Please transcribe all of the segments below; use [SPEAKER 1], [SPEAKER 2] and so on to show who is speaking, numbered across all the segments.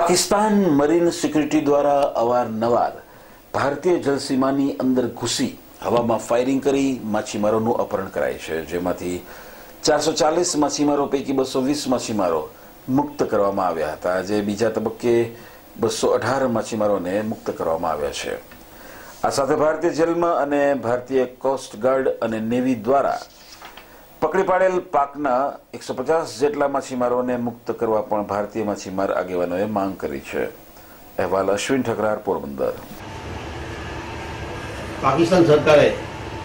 [SPEAKER 1] Pakistan marine security દ્વારા અવારનવાર ભારતીય જલસીમાની અંદર ઘૂસી હવામાં ફાયરિંગ કરી માછીમારોનું અપહરણ કરાય છે, જેમાંથી ચારસો ચાલીસ માછીમારો પૈકી બસો વીસ માછીમારો મુક્ત કરવામાં આવ્યા હતા. આજે બીજા તબક્કે બસો અઢાર માછીમારોને મુક્ત કરવામાં આવ્યા છે. આ સાથે ભારતીય જેલમાં અને ભારતીય કોસ્ટ ગાર્ડ અને નેવી દ્વારા પકડી પાડેલ પાકના એકસો પચાસ જેટલા માછીમારોને મુક્ત કરવા પણ ભારતીય માછીમાર આગેવાનોએ માંગ કરી છે. અહેવાલ અશ્વિન ઠકરાર, પોરબંદર.
[SPEAKER 2] પાકિસ્તાન સરકારે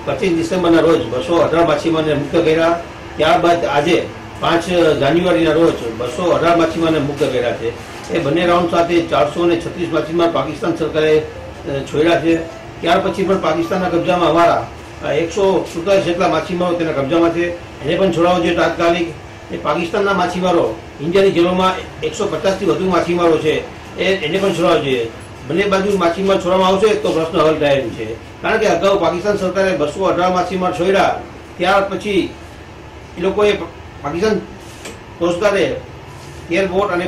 [SPEAKER 2] પચીસ ડિસેમ્બરના રોજ બસો અઢાર માછીમારને મુક્ત કર્યા. ત્યારબાદ આજે પાંચ જાન્યુઆરીના રોજ બસો અઢાર માછીમારને મુક્ત કર્યા છે. એ બંને રાઉન્ડ સાથે ચારસો ને છત્રીસ માછીમાર પાકિસ્તાન સરકારે છોડ્યા છે. ત્યાર પછી પણ પાકિસ્તાનના કબજામાં અમારા એકસો સુડતાલીસ જેટલા માછીમારો તેના કબજામાં છે. એને પણ છોડાવવો જોઈએ તાત્કાલિક. એ પાકિસ્તાનના માછીમારો, ઇન્ડિયાની જેલોમાં એકસો પચાસથી વધુ માછીમારો છે. એ એને પણ છોડાવવા જોઈએ. બંને બાજુ માછીમાર છોડવામાં આવશે તો પ્રશ્ન હલ થાય એમ છે. કારણ કે અગાઉ પાકિસ્તાન સરકારે બસો અઢાર માછીમાર છોડ્યા. ત્યાર પછી એ લોકોએ પાકિસ્તાન કોસ્ટગાર્ડે તેર બોટ અને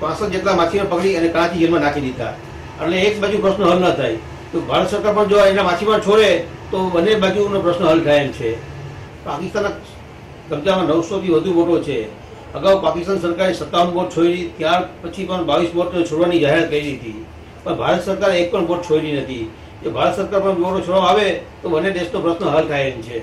[SPEAKER 2] પાસઠ જેટલા માછીમાર પકડી અને કરાચી જેલમાં નાખી દીધા. એટલે એક બાજુ પ્રશ્ન હલ ન થાય. તો ભારત સરકાર પણ જો એના માછીમાર છોડે, તો બંને બાજુનો પ્રશ્ન હલ થાય એમ છે. પાકિસ્તાનના કબજામાં નવસોથી વધુ બોટો છે. અગાઉ પાકિસ્તાન સરકારે સત્તાવન બોટ છોડી, ત્યાર પછી પણ બાવીસ બોટ છોડવાની જાહેરાત કરી હતી પણ ભારત સરકારે એક પણ બોટ છોડી નથી. જો ભારત સરકાર પણ બોટો છોડવા આવે, તો બંને દેશનો પ્રશ્ન હલ થાય એમ છે.